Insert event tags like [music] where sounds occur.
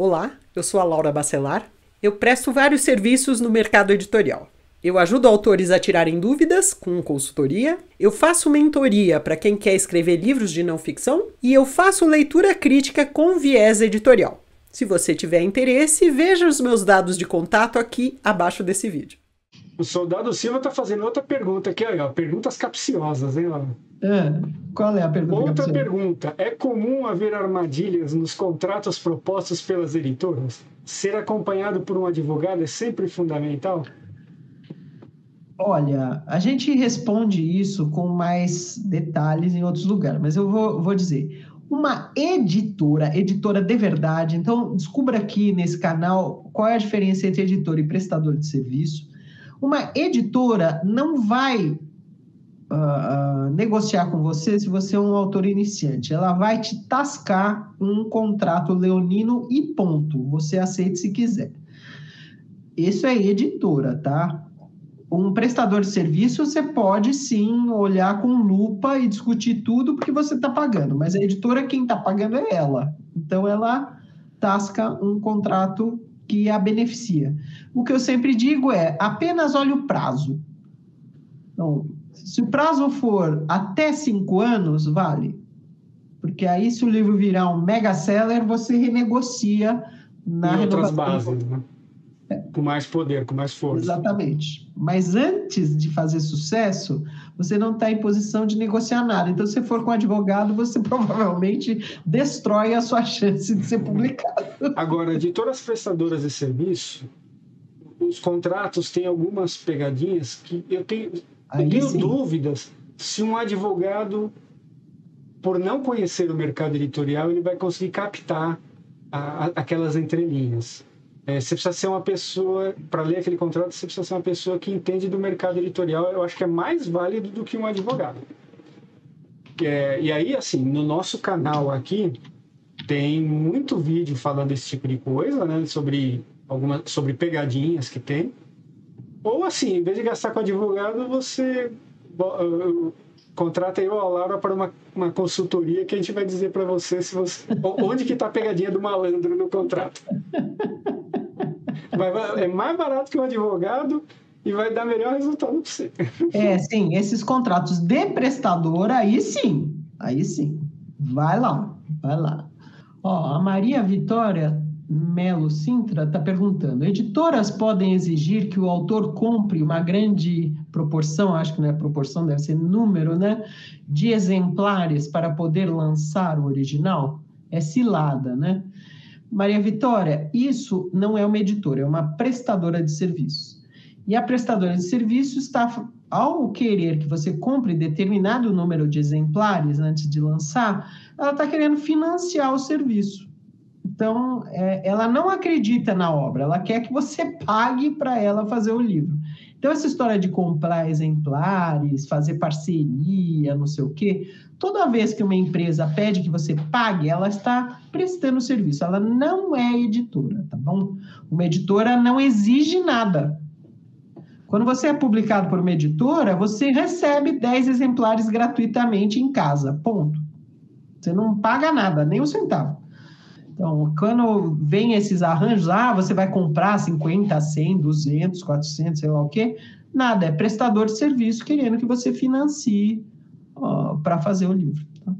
Olá, eu sou a Laura Bacelar. Eu presto vários serviços no mercado editorial. Eu ajudo autores a tirarem dúvidas com consultoria, eu faço mentoria para quem quer escrever livros de não ficção e eu faço leitura crítica com viés editorial. Se você tiver interesse, veja os meus dados de contato aqui abaixo desse vídeo. O soldado Silva está fazendo outra pergunta aqui, ó, perguntas capciosas, hein, Laura? É, qual é a pergunta? Outra pergunta. É comum haver armadilhas nos contratos propostos pelas editoras? Ser acompanhado por um advogado é sempre fundamental? Olha, a gente responde isso com mais detalhes em outros lugares, mas eu vou, vou dizer. Uma editora, editora de verdade, então descubra aqui nesse canal qual é a diferença entre editor e prestador de serviço. Uma editora não vai uh, negociar com você se você é um autor iniciante. Ela vai te tascar um contrato leonino e ponto. Você aceita se quiser. Isso é editora, tá? Um prestador de serviço, você pode sim olhar com lupa e discutir tudo porque você está pagando, mas a editora, quem está pagando é ela. Então, ela tasca um contrato que a beneficia. O que eu sempre digo é apenas olhe o prazo. Então, se o prazo for até cinco anos, vale. Porque aí, se o livro virar um mega seller, você renegocia na em outras bases, né? Com mais poder, com mais força. Exatamente. Mas antes de fazer sucesso, você não está em posição de negociar nada. Então, se for com advogado, você [laughs] provavelmente destrói a sua chance de ser publicado. Agora, de todas as prestadoras de serviço, os contratos têm algumas pegadinhas que eu tenho Aí eu tenho sim. dúvidas se um advogado, por não conhecer o mercado editorial, ele vai conseguir captar a, a, aquelas entrelinhas. É, você precisa ser uma pessoa, para ler aquele contrato, você precisa ser uma pessoa que entende do mercado editorial. Eu acho que é mais válido do que um advogado. É, e aí, assim, no nosso canal aqui, tem muito vídeo falando desse tipo de coisa, né? Sobre, alguma, sobre pegadinhas que tem. Ou assim, em vez de gastar com advogado, você uh, contrata eu a Laura para uma, uma consultoria que a gente vai dizer para você se você onde que está a pegadinha do malandro no contrato. [laughs] Vai, é mais barato que um advogado e vai dar melhor resultado para você. É, sim, esses contratos de prestador, aí sim, aí sim. Vai lá, vai lá. Ó, a Maria Vitória Melo Sintra está perguntando: editoras podem exigir que o autor compre uma grande proporção, acho que não é proporção, deve ser número, né? De exemplares para poder lançar o original? É cilada, né? Maria Vitória, isso não é uma editora, é uma prestadora de serviços. E a prestadora de serviços está, ao querer que você compre determinado número de exemplares antes de lançar, ela está querendo financiar o serviço. Então, é, ela não acredita na obra, ela quer que você pague para ela fazer o livro. Então, essa história de comprar exemplares, fazer parceria, não sei o quê, toda vez que uma empresa pede que você pague, ela está prestando serviço, ela não é editora, tá bom? Uma editora não exige nada. Quando você é publicado por uma editora, você recebe 10 exemplares gratuitamente em casa, ponto. Você não paga nada, nem um centavo. Então, quando vem esses arranjos, ah, você vai comprar 50, 100, 200, 400, sei lá o quê, nada, é prestador de serviço querendo que você financie para fazer o livro. Tá?